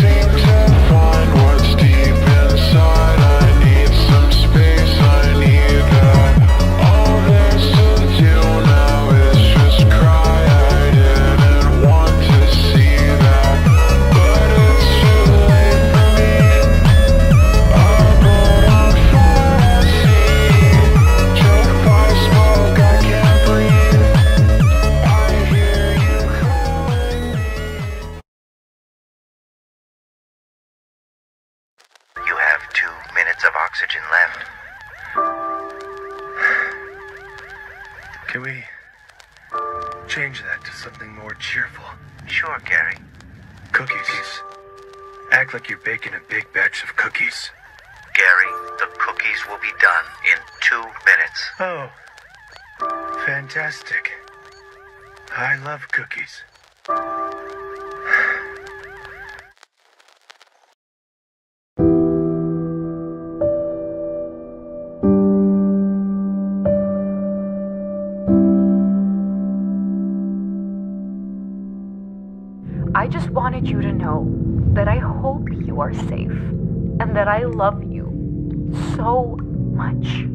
seem minutes of oxygen left. Can we change that to something more cheerful? Sure, Gary. Cookies. Act like you're baking a big batch of cookies. Gary, the cookies will be done in two minutes. Oh, fantastic. I love cookies. I just wanted you to know that I hope you are safe and that I love you so much.